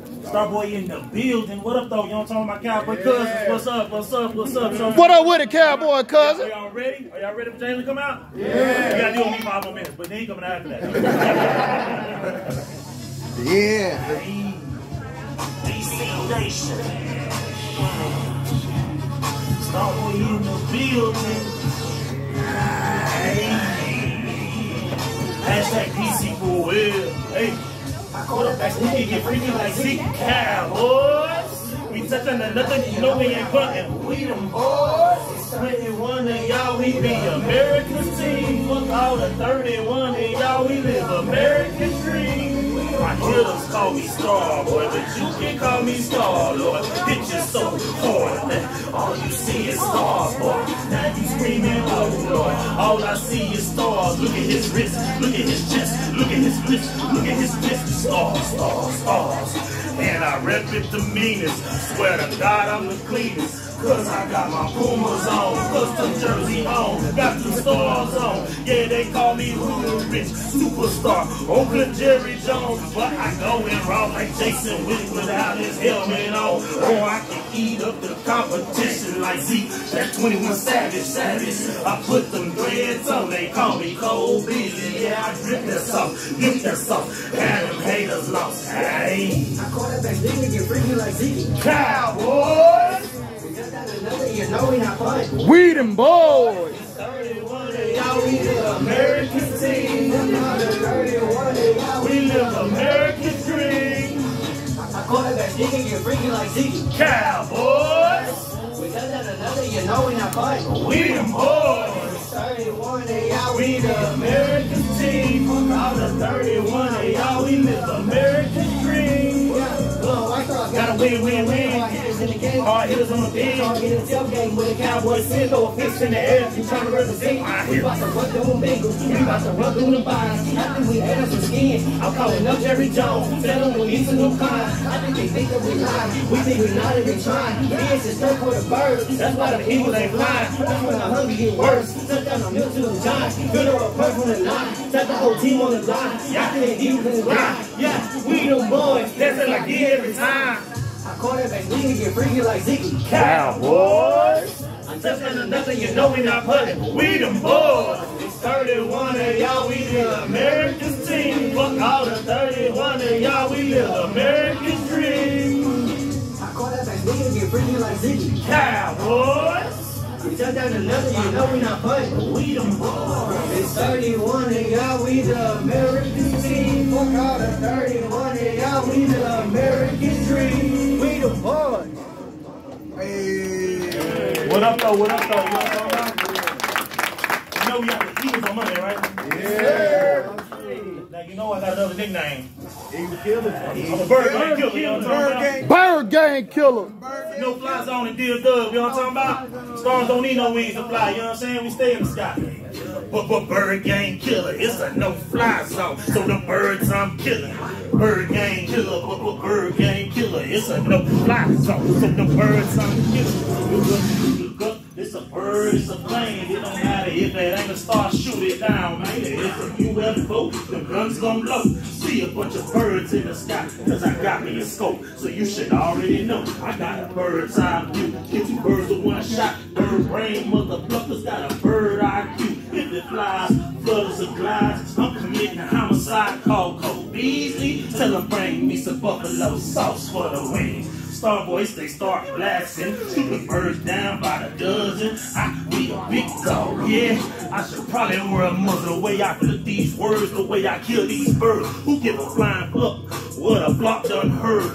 Starboy in the building. What up, though? You know what I'm talking about? Cowboy cousins. What's up? What's up? What's up? So, What up with it, cowboy Are cousin? y'all ready? Are y'all ready for Jaylon to come out? Yeah. You gotta do it in five more minutes, but then he coming out after that. Yeah. DC Nation. Starboy in the building. Hey. Hashtag DC for real. Hey. That's we can get freaky like Zeke Cowboys. We touching the nothing, you know we ain't button. We them boys. 21 and y'all, we be America's team. Fuck all the 31 and y'all, we live American dream. My killers call me Star Boy, but you can call me Star Lord. Hit you so hard that all you see is stars, boy. Now you screaming, oh Lord. All I see is stars. Look at his wrist, look at his chest, lips, look at his chest. Stars, stars, stars. And I rep it the meanest. Swear to God, I'm the cleanest. Cause I got my Pumas on, custom jersey on, got the stars on. Yeah, they call me Hooter Rich, superstar, Oakland Jerry Jones. But I go in raw like Jason Wick without his helmet on. Or I can eat up the competition like Zeke, that 21 Savage, Savage. I put them dreads on, they call me Cold Billy. Yeah, I drip that sauce, dip that sauce, and them haters lost. Hey, I quarterback nigga get freaky like Zeke. Cowboys! Know we not fun. We them boys. 31 of y'all, we the American team. 31 of y'all. We live American dream. I quarterback nigga get freaky like Zeke. Cowboys, We just got another, you know we not fun. we them boys. 31 of y'all. We the American team. All the 31 of y'all, we live American dream. Gotta win, win, win. In the game. Hard hitters on the bench. Target in the tailgate with a cowboy sit. Throw a fist in the air. You trying to represent. We about to run through them bengals. We about to run through them vines. I think we had some skin. I'm calling up Jerry Jones. Tell them we need some new kind. I think they think that we lying. We think we're not even trying. This is third quarter bird. That's why the Eagles ain't flying. That's when the hunger get worse. Touch down on Milton and John. Good or a perk from the line. Set the whole team on the line. Y'all think they even can lie. Yeah, we them boys. That's like it every time. Quarterback nigga get freaky like Ziggy. Cowboys. I'm touching another, you know we not putting. We them boys. It's 31 of y'all, we the American team. Fuck all the 31 of y'all, we live American dream. I quarterback nigga get freaky like Ziggy. Cowboys. We touch down another, you know we not putting. We them boys. It's 31 of y'all, we the American team. Fuck all the 31 of y'all, we the American dream. What up though? What up though? You know what I'm talking about? You know we got the Eagles on Monday, right? Yeah. Now you know I got another nickname. Eagle killer. I'm a bird gang killer, you know what I'm talking about? Bird gang killer. No fly zone and deal dub, you know what I'm talking about? Stars don't need no wings to fly, you know what I'm saying? We stay in the sky. But, but bird gang killer, it's a no fly zone. So the birds I'm killing. Bird gang killer, but, but bird gang killer, it's a no fly zone. So the birds I'm killing. It's a bird, it's a plane, it don't matter if it ain't a star, shoot it down, man. It's a UFO, the guns gon' blow. See a bunch of birds in the sky, cause I got me a scope. So you should already know, I got a bird's eye view. Get two birds with one shot, bird brain, motherfuckers got a bird called Cole Beasley. Tell them bring me some buffalo sauce for the wings. Star boys, they start blasting. Stupid birds down by the dozen. Ah, I be a big dog, yeah. I should probably wear a muzzle the way I flip these words, the way I kill these birds. Who give a flying fuck what a flock done heard?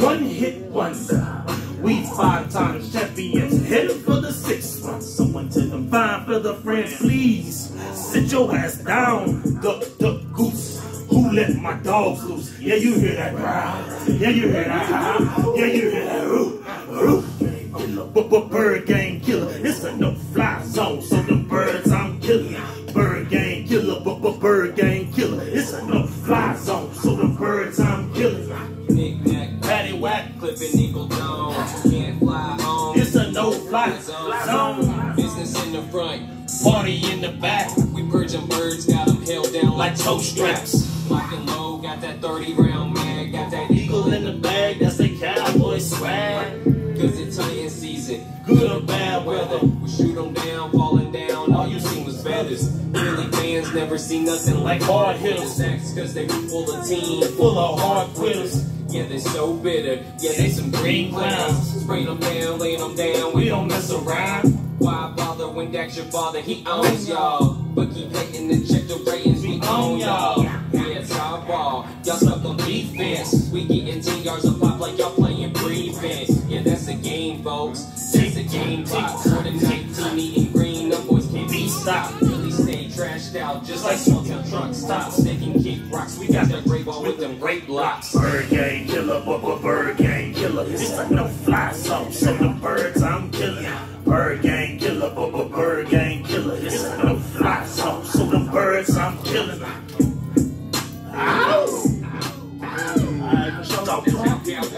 One hit wonder. We five times champions, headed for the sixth one. Someone tell them fine for the friend, please. Sit your ass down, duck, duck, goose. Who let my dogs loose? Yeah, you hear that growl. Yeah, you hear that howl. Yeah, you hear that roof. But, but bird gang killer, it's a no fly zone. So the birds I'm killing. Bird gang killer, bird gang killer, it's a no fly zone. So the birds I'm killing. Knick-knack, Patty whack, clipping Eagle Dome. Can't fly home. it's a no fly zone. Business in the front, Party in the back, we purging birds, got them held down like toe straps. Lock and low, got that 30 round man, got that eagle in the bag, that's the cowboy swag. Cause it's hunting season. Good or bad weather. We shoot 'em down, falling down. All you seen was feathers. Really fans never seen nothing like hard hitters. Cause they full of team. Full of hard quitters. Yeah, they so bitter. Yeah, they some green clowns. Spraying them down, laying them down. We don't mess around. Why bother when Dak's your father? He owns y'all. But keep hating and check the ratings. We own y'all. Yeah, it's our ball. Y'all stuck on defense. We getting 10 yards of pop like y'all playing prevent. Yeah, that's a game, folks. That's a game clock. For the 19 eating green, them boys can't be stopped. Really stay trashed out, just like small town truck stops. They can kick rocks. We got that great ball with them great blocks. Bird gang killer, but bird gang killer. It's a no Deus, eu.